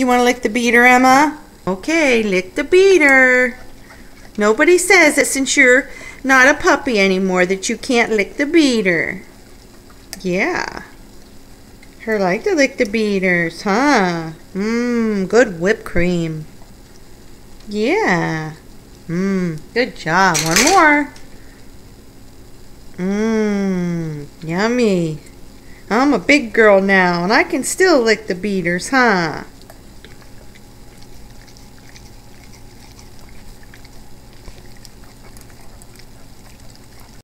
You want to lick the beater, Emma? Okay, lick the beater. Nobody says that since you're not a puppy anymore that you can't lick the beater. Yeah. Her like to lick the beaters, huh? Mmm, good whipped cream. Yeah. Mmm, good job. One more. Mmm, yummy. I'm a big girl now and I can still lick the beaters, huh?